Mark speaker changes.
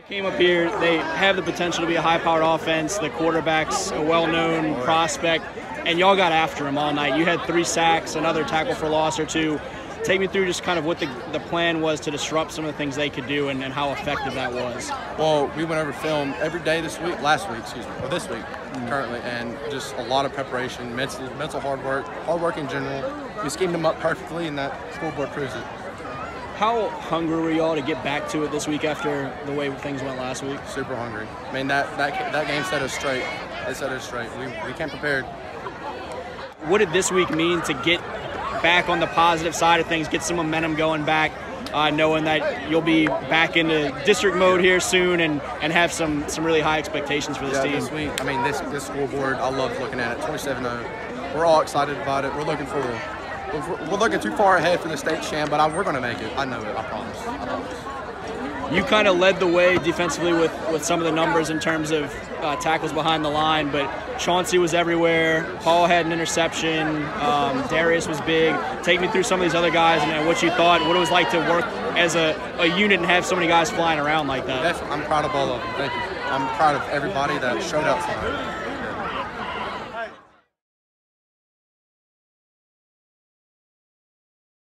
Speaker 1: They came up here. They have the potential to be a high-powered offense. The quarterback's a well-known prospect, and y'all got after him all night. You had three sacks, another tackle for loss or two. Take me through just kind of what the, the plan was to disrupt some of the things they could do and, and how effective that was.
Speaker 2: Well, we went over film every day this week, last week, excuse me, or this week mm-hmm. currently, and just a lot of preparation, mental, mental hard work, hard work in general. We schemed them up perfectly, and that scoreboard proves it.
Speaker 1: How hungry were y'all to get back to it this week after the way things went last week?
Speaker 2: Super hungry. I mean, that, that, that game set us straight. It set us straight. We, we came prepared.
Speaker 1: What did this week mean to get back on the positive side of things, get some momentum going back, uh, knowing that you'll be back into district mode here soon and, and have some, some really high expectations for this
Speaker 2: yeah,
Speaker 1: team?
Speaker 2: This week, I mean, this, this scoreboard, I love looking at it. 27 0. We're all excited about it. We're looking for the we're looking too far ahead for the state champ, but I, we're going to make it. I know it. I promise. I promise.
Speaker 1: You kind of led the way defensively with, with some of the numbers in terms of uh, tackles behind the line, but Chauncey was everywhere. Paul had an interception. Um, D'arrius was big. Take me through some of these other guys and, and, what you thought, what it was like to work as a, a unit and have so many guys flying around like that.
Speaker 2: I'm proud of all of them. Thank you. I'm proud of everybody that showed up tonight.